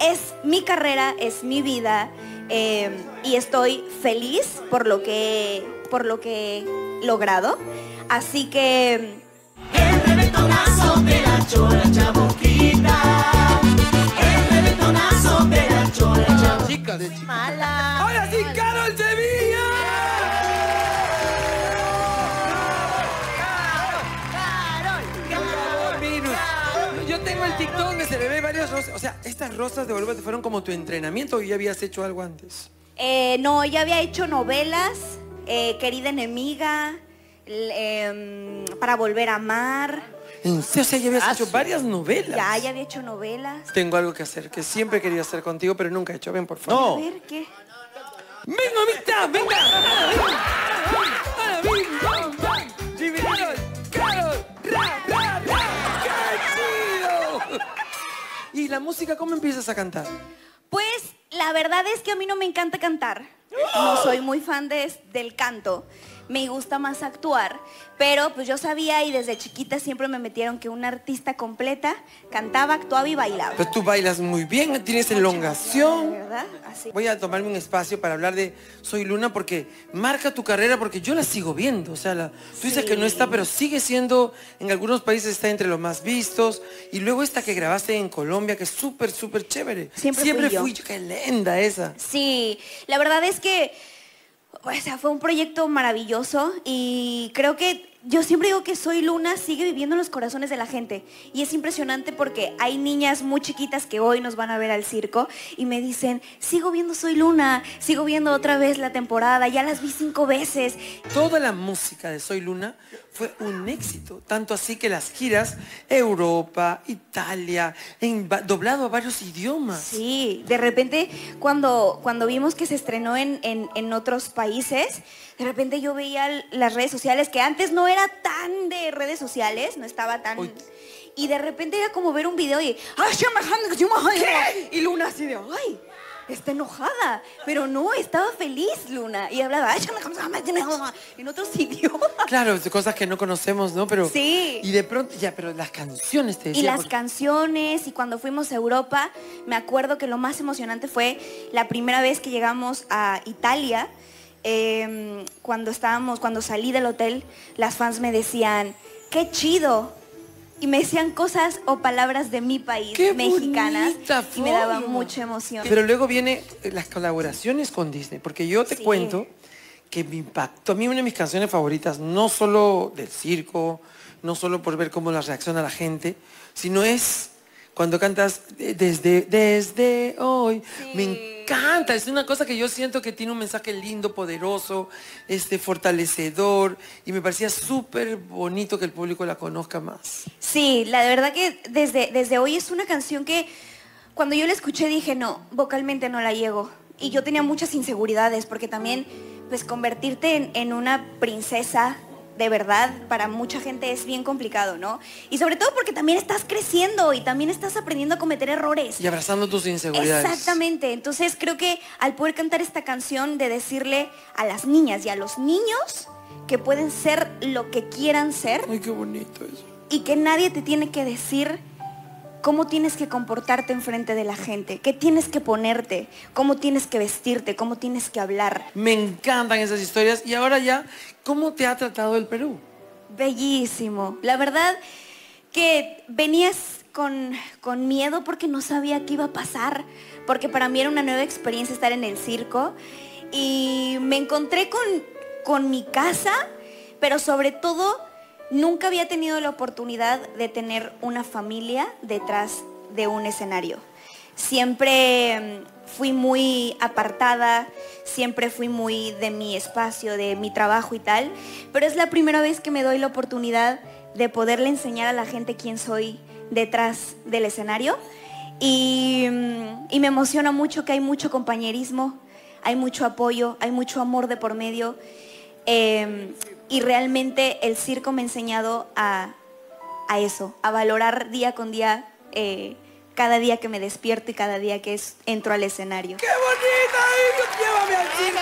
es mi carrera, es mi vida eh, y estoy feliz por lo que, por lo que he logrado. Así que El reggaetonazo de la chola chabuquita. El reggaetonazo de la chola chabuquita. Chica de chica. mala. ¡Ahora sí, Carol Sevilla! Yo tengo el TikTok donde se le ve varias rosas. O sea, estas rosas de Bolívar fueron como tu entrenamiento o ya habías hecho algo antes. Eh, no, ya había hecho novelas, eh, Querida Enemiga, em, Para Volver a Amar. En serio, o sea, ya habías hecho varias novelas. Ya, ya había hecho novelas. Tengo algo que hacer, que siempre quería hacer contigo, pero nunca he hecho. Ven, por favor. A No. ver, ¿qué? ¡Venga, amistad! ¡Venga! ¡Ahora, la música cómo empiezas a cantar? Pues la verdad es que a mí no me encanta cantar. No soy muy fan de- del canto. Me gusta más actuar. Pero pues yo sabía y desde chiquita siempre me metieron que una artista completa cantaba, actuaba y bailaba. Pero tú bailas muy bien, tienes elongación. ¿Verdad? Así. Voy a tomarme un espacio para hablar de Soy Luna porque marca tu carrera porque yo la sigo viendo. O sea, la- tú dices que no está, pero sigue siendo, en algunos países está entre los más vistos. Y luego esta que grabaste en Colombia, que es súper, súper chévere. Siempre fui yo. fui yo. Qué linda esa. Sí, la verdad es que, o sea, fue un proyecto maravilloso y creo que yo siempre digo que Soy Luna sigue viviendo en los corazones de la gente y es impresionante porque hay niñas muy chiquitas que hoy nos van a ver al circo y me dicen, sigo viendo Soy Luna, sigo viendo otra vez la temporada, ya las vi cinco veces. Toda la música de Soy Luna fue un éxito. Tanto así que las giras, Europa, Italia, en doblado a varios idiomas. Sí, de repente cuando, cuando vimos que se estrenó en, en- en otros países, de repente yo veía las redes sociales, que antes no era tan de redes sociales, no estaba tan... Uy. Y de repente era como ver un video y... "Ay, ya me jan- ya me jan-". Y Luna así de... ¡Ay! Está enojada, pero no, estaba feliz Luna. Y hablaba en otros idiomas. Claro, de cosas que no conocemos, ¿no? Pero Sí. Y de pronto, ya, pero las canciones te Y decía. las porque- canciones, y cuando fuimos a Europa, me acuerdo que lo más emocionante fue la primera vez que llegamos a Italia, em, cuando estábamos, cuando salí del hotel, las fans me decían, qué chido. Y me decían cosas o palabras de mi país, ¡Qué mexicanas, bonita y me daba mucha emoción. Pero luego viene eh, las colaboraciones con Disney, porque yo te Sí. cuento que me impactó. A mí una de mis canciones favoritas, no solo del circo, no solo por ver cómo la reacciona la gente, sino es cuando cantas de- desde, desde hoy. Me encanta, es una cosa que yo siento que tiene un mensaje lindo, poderoso, este, fortalecedor, y me parecía súper bonito que el público la conozca más. Sí, la verdad que desde, desde hoy es una canción que cuando yo la escuché dije, no, vocalmente no la llego. Y yo tenía muchas inseguridades porque también, pues convertirte en, en una princesa de verdad para mucha gente es bien complicado, ¿no? Y sobre todo porque también estás creciendo y también estás aprendiendo a cometer errores. Y abrazando tus inseguridades. Exactamente. Entonces creo que al poder cantar esta canción de decirle a las niñas y a los niños que pueden ser lo que quieran ser, Ay, qué bonito eso. y que nadie te tiene que decir cómo tienes que comportarte enfrente de la gente, qué tienes que ponerte, cómo tienes que vestirte, cómo tienes que hablar. Me encantan esas historias. Y ahora ya, ¿cómo te ha tratado el Perú? Bellísimo. La verdad que venías con, con miedo porque no sabía qué iba a pasar, porque para mí era una nueva experiencia estar en el circo y me encontré con, con mi casa, pero sobre todo nunca había tenido la oportunidad de tener una familia detrás de un escenario. Siempre mm, fui muy apartada, siempre fui muy de mi espacio, de mi trabajo y tal, pero es la primera vez que me doy la oportunidad de poderle enseñar a la gente quién soy detrás del escenario y, y me emociona mucho que hay mucho compañerismo, hay mucho apoyo, hay mucho amor de por medio eh, y realmente el circo me ha enseñado a, a eso, a valorar día con día, eh, cada día que me despierto y cada día que es- entro al escenario. ¡Qué bonita! Llévame al circo.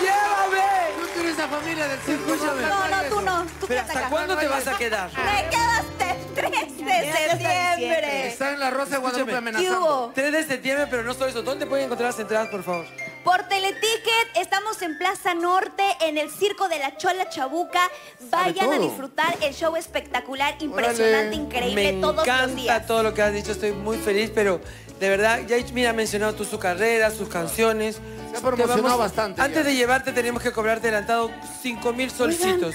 ¡Llévame! Tú eres la familia del circo. No, no, tú no, tú Pero quédate ¿hasta cuándo te vas a quedar? Me quedaste 3 de septiembre. Está en la Rosa de Guadalupe Escúchame. ¿Qué amenazando. hubo? 3 de septiembre, pero no solo eso. ¿Dónde pueden encontrar las entradas, por favor? Por Teleticket estamos en Plaza Norte, en el Circo de la Chola Chabuca. Vayan a disfrutar el show espectacular, impresionante, Órale. increíble Me todos encanta los días. todo lo que has dicho, estoy muy feliz, pero de verdad, ya mira, has mencionado tú su carrera, sus canciones. Se ha promocionado Te bastante Antes ya. de llevarte tenemos que cobrarte adelantado 5 mil solcitos.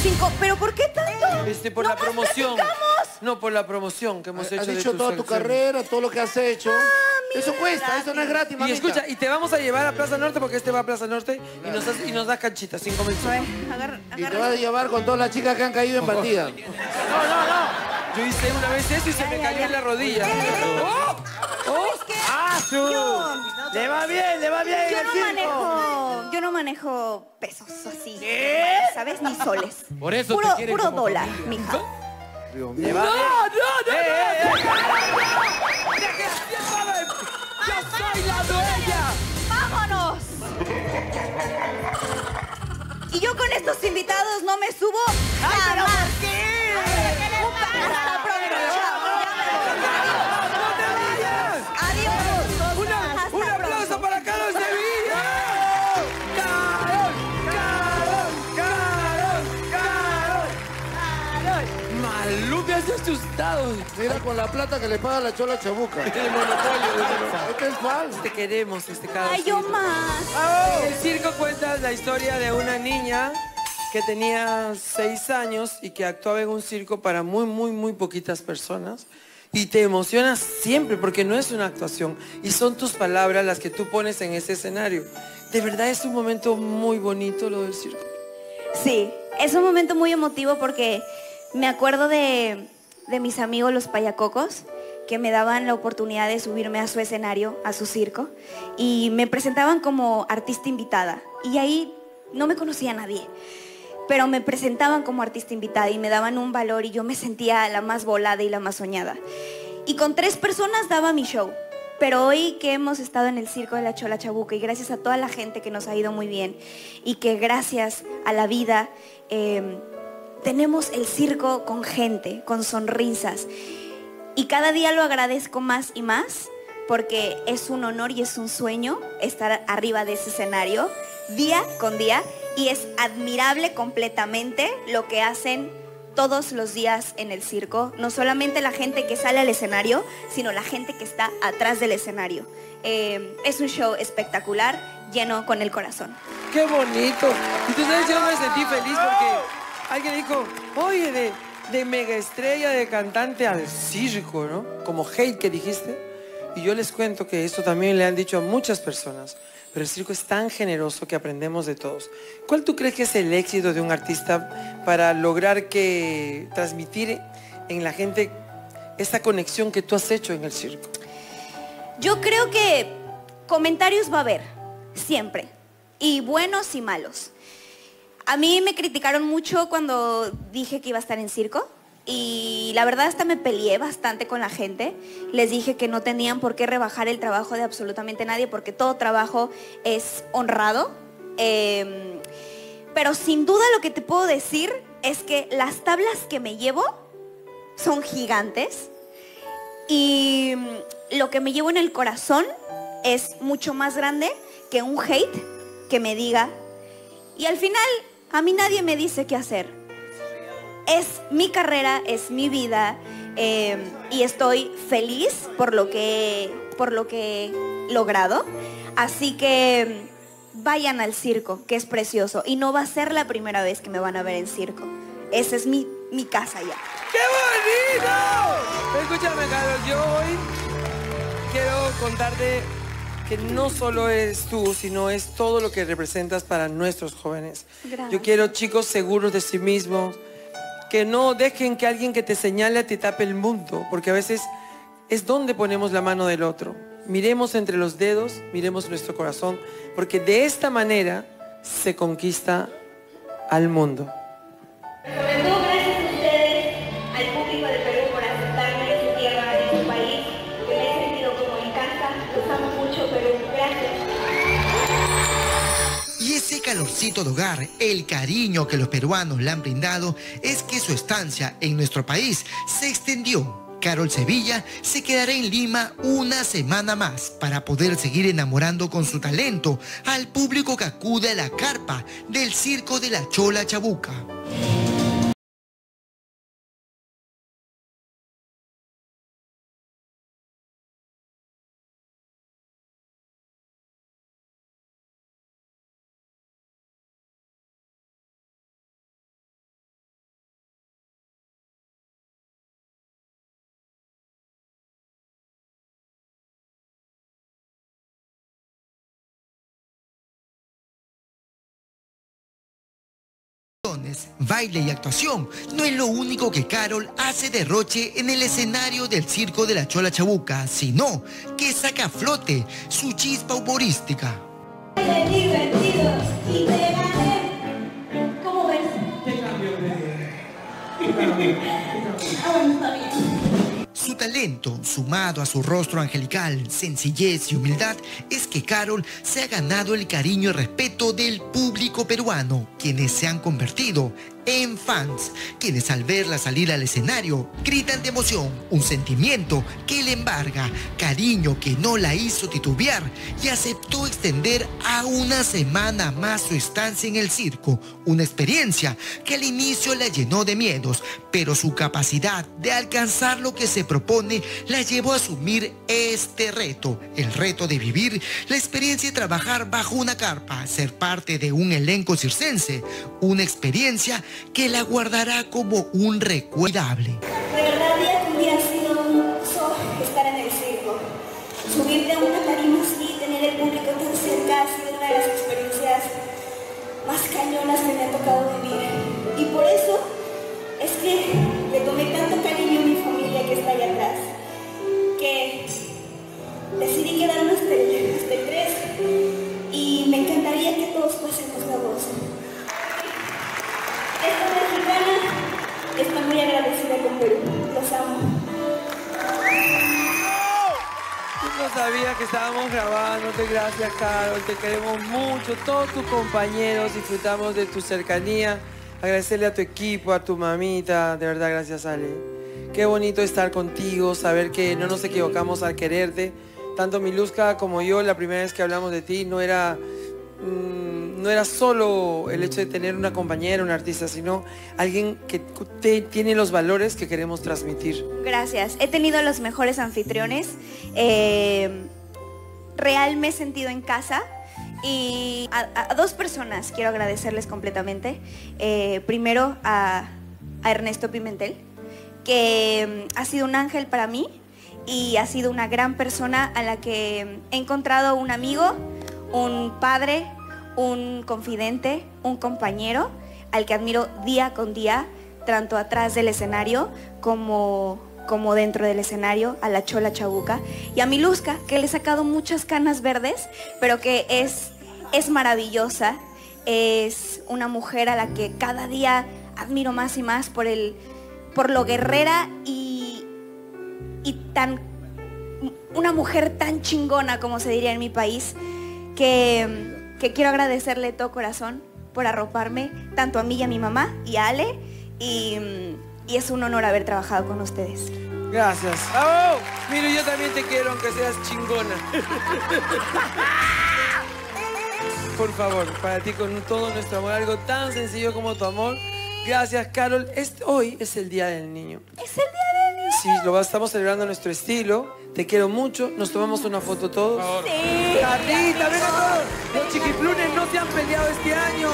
Cinco, ¿pero por qué tanto? Este, por ¡No la promoción. platicamos! No, por la promoción que hemos hecho Has de toda tu carrera, todo lo que has hecho. eso cuesta, eso no es gratis, Y mamita. escucha, y te vamos a llevar a Plaza Norte porque este va a Plaza Norte y nos, das- y nos das canchitas, 5 mil Y te vas a llevar con todas las chicas que han caído en partida. Yo hice una vez eso y se me ya, cayó ya. en la rodilla. ¡Oh! ¡Oh! ¡Ah, su! Le va bien, le va bien en Yo no circo. manejo, yo no manejo pesos así. ¿Sabes? Ni soles. Por eso puro, te puro como dólar, familia. mija. Va ¡No, bien. no, no! ¡Eh, eh, eh! ¡Yo soy la dueña! ¡Vámonos! Y yo con estos invitados no me subo jamás. Has asustado. Mira con la plata que le paga la chola chabuca. El monopolio de oro. Este es falso. Te queremos, este Carlos. Ay, yo más. El circo cuentas la historia de una niña que tenía seis años y que actuaba en un circo para muy, muy, muy poquitas personas. Y te emocionas siempre porque no es una actuación y son tus palabras las que tú pones en ese escenario. De verdad es un momento muy bonito lo del circo. Sí, es un momento muy emotivo porque me acuerdo de, de mis amigos los payacocos que me daban la oportunidad de subirme a su escenario, a su circo, y me presentaban como artista invitada. Y ahí no me conocía nadie, pero me presentaban como artista invitada y me daban un valor y yo me sentía la más volada y la más soñada. Y con tres personas daba mi show. Pero hoy que hemos estado en el circo de la Chola Chabuca y gracias a toda la gente que nos ha ido muy bien y que gracias a la vida eh, tenemos el circo con gente, con sonrisas. Y cada día lo agradezco más y más porque es un honor y es un sueño estar arriba de ese escenario día con día y es admirable completamente lo que hacen todos los días en el circo, no solamente la gente que sale al escenario, sino la gente que está atrás del escenario. Eh, es un show espectacular, lleno con el corazón. ¡Qué bonito! Y tú sabes, yo me sentí feliz porque alguien dijo, oye, de, de mega estrella, de cantante al circo, ¿no? Como hate que dijiste. Y yo les cuento que eso también le han dicho a muchas personas. Pero el circo es tan generoso que aprendemos de todos. ¿Cuál tú crees que es el éxito de un artista para lograr que transmitir en la gente esta conexión que tú has hecho en el circo? Yo creo que comentarios va a haber, siempre, y buenos y malos. A mí me criticaron mucho cuando dije que iba a estar en circo y la verdad hasta me peleé bastante con la gente. Les dije que no tenían por qué rebajar el trabajo de absolutamente nadie porque todo trabajo es honrado. Eh, pero sin duda lo que te puedo decir es que las tablas que me llevo son gigantes y lo que me llevo en el corazón es mucho más grande que un hate que me diga. Y al final, a mí nadie me dice qué hacer. Es mi carrera, es mi vida eh, y estoy feliz por lo que, por lo que he logrado. Así que vayan al circo, que es precioso. Y no va a ser la primera vez que me van a ver en circo. Esa es mi, mi casa ya. ¡Qué bonito! Escúchame, Carlos, yo hoy quiero contarte que no solo eres tú, sino es todo lo que representas para nuestros jóvenes. Gracias. Yo quiero chicos seguros de sí mismos, que no dejen que alguien que te señale te tape el mundo, porque a veces es donde ponemos la mano del otro. Miremos entre los dedos, miremos nuestro corazón, porque de esta manera se conquista al mundo. Calorcito de hogar, el cariño que los peruanos le han brindado, es que su estancia en nuestro país se extendió. Carol Sevilla se quedará en Lima una semana más para poder seguir enamorando con su talento al público que acude a la carpa del Circo de la Chola Chabuca. Baile y actuación no es lo único que Carol hace derroche en el escenario del circo de la Chola Chabuca, sino que saca a flote su chispa humorística. divertido y te gané. ¿Cómo ves? talento, sumado a su rostro angelical, sencillez y humildad, es que Carol se ha ganado el cariño y respeto del público peruano, quienes se han convertido en fans, quienes al verla salir al escenario gritan de emoción, un sentimiento que le embarga, cariño que no la hizo titubear y aceptó extender a una semana más su estancia en el circo, una experiencia que al inicio la llenó de miedos, pero su capacidad de alcanzar lo que se propone la llevó a asumir este reto, el reto de vivir la experiencia de trabajar bajo una carpa, ser parte de un elenco circense, una experiencia que la guardará como un recuerdable. De verdad, día día ha sido un gozo estar en el circo. Subirte a una tarima así, tener el público tan cerca, ha sido una de las experiencias más cañonas que me ha tocado vivir. Y por eso es que le tomé tanto cariño a mi familia que está allá atrás, que decidí quedarme hasta el, hasta el 3 y me encantaría que todos pasemos la voz. Está muy agradecida con Perú. Los amo. No sabías que estábamos grabándote, gracias Carol, te queremos mucho, todos tus compañeros, disfrutamos de tu cercanía, agradecerle a tu equipo, a tu mamita, de verdad gracias Ale. Qué bonito estar contigo, saber que no nos equivocamos al quererte, tanto Miluska como yo, la primera vez que hablamos de ti no era, mm, no era solo el hecho de tener una compañera, un artista, sino alguien que tiene los valores que queremos transmitir. Gracias. He tenido los mejores anfitriones. Eh, real me he sentido en casa. Y a, dos personas quiero agradecerles completamente. Eh, primero a, a Ernesto Pimentel, que mm, ha sido un ángel para mí y ha sido una gran persona a la que he encontrado un amigo, un padre, un confidente, un compañero al que admiro día con día, tanto atrás del escenario como, como dentro del escenario, a la Chola Chabuca, y a Miluska, que le he sacado muchas canas verdes, pero que es, es maravillosa, es una mujer a la que cada día admiro más y más por, el, por lo guerrera y, y tan una mujer tan chingona como se diría en mi país que, que quiero agradecerle de todo corazón por arroparme tanto a mí y a mi mamá y a Ale y, y es un honor haber trabajado con ustedes. Gracias. ¡Bravo! Mira, yo también te quiero, aunque seas chingona. Por favor, para ti con todo nuestro amor, algo tan sencillo como tu amor. Gracias, Carol. Este- hoy es el Día del Niño. Es el día del niño. Sí, lo va- estamos celebrando a nuestro estilo. Te quiero mucho. Nos tomamos una foto todos. Sí. Carlita, ven acá. Los chiquiplunes no se han peleado este año.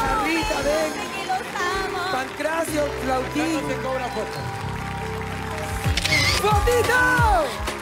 Carlita, ven. Que los amo. Pancracio, Flautín. No te cobra foto. ¡Fotito!